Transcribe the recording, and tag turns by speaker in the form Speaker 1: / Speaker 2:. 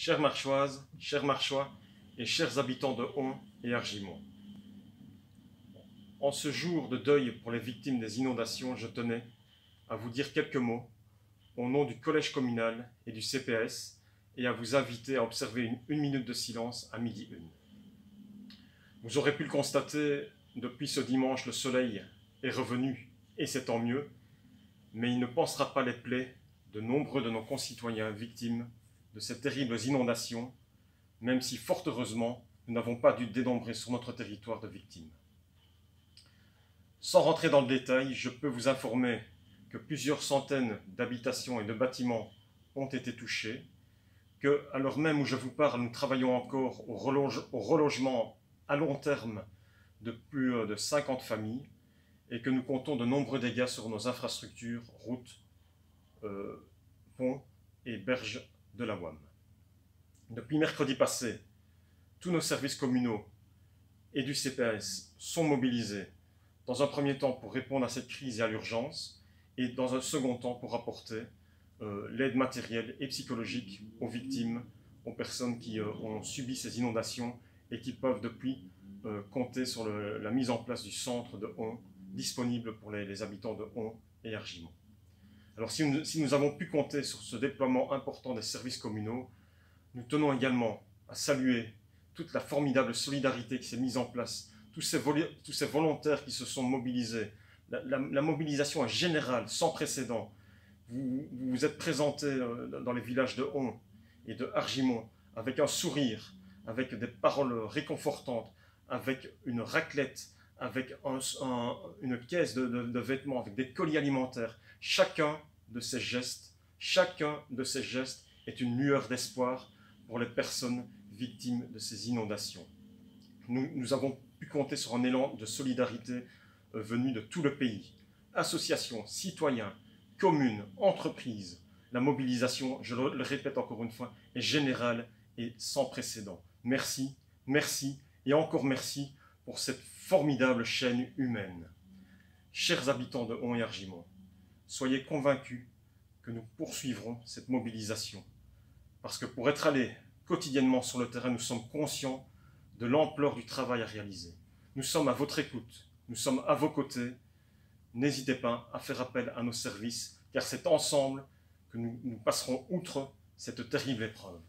Speaker 1: Chères marchoises, chers marchois et chers habitants de Hon et Argimont, en ce jour de deuil pour les victimes des inondations, je tenais à vous dire quelques mots au nom du collège communal et du CPS et à vous inviter à observer une, une minute de silence à midi une. Vous aurez pu le constater, depuis ce dimanche, le soleil est revenu et c'est tant mieux, mais il ne pensera pas les plaies de nombreux de nos concitoyens victimes de ces terribles inondations, même si fort heureusement, nous n'avons pas dû dénombrer sur notre territoire de victimes. Sans rentrer dans le détail, je peux vous informer que plusieurs centaines d'habitations et de bâtiments ont été touchés, que, à l'heure même où je vous parle, nous travaillons encore au, reloge, au relogement à long terme de plus de 50 familles, et que nous comptons de nombreux dégâts sur nos infrastructures, routes, euh, ponts et berges de la WAM. Depuis mercredi passé, tous nos services communaux et du CPS sont mobilisés, dans un premier temps pour répondre à cette crise et à l'urgence, et dans un second temps pour apporter euh, l'aide matérielle et psychologique aux victimes, aux personnes qui euh, ont subi ces inondations et qui peuvent depuis euh, compter sur la mise en place du centre de Hon disponible pour les, les habitants de Hon et Argimont. Alors si nous, avons pu compter sur ce déploiement important des services communaux, nous tenons également à saluer toute la formidable solidarité qui s'est mise en place, tous ces, volontaires qui se sont mobilisés. La, mobilisation générale, sans précédent. Vous vous, vous êtes présentés euh, dans les villages de Hon et de Argimont avec un sourire, avec des paroles réconfortantes, avec une raclette, avec un, un, une caisse de, vêtements, avec des colis alimentaires. Chacun de ces gestes, chacun de ces gestes est une lueur d'espoir pour les personnes victimes de ces inondations. Nous, avons pu compter sur un élan de solidarité euh, venu de tout le pays. Associations, citoyens, communes, entreprises. La mobilisation, je le répète encore une fois, est générale et sans précédent. Merci, merci et encore merci pour cette formidable chaîne humaine. Chers habitants de Hon et Argimont, soyez convaincus que nous poursuivrons cette mobilisation. Parce que pour être allés quotidiennement sur le terrain, nous sommes conscients de l'ampleur du travail à réaliser. Nous sommes à votre écoute, nous sommes à vos côtés. N'hésitez pas à faire appel à nos services, car c'est ensemble que nous, nous passerons outre cette terrible épreuve.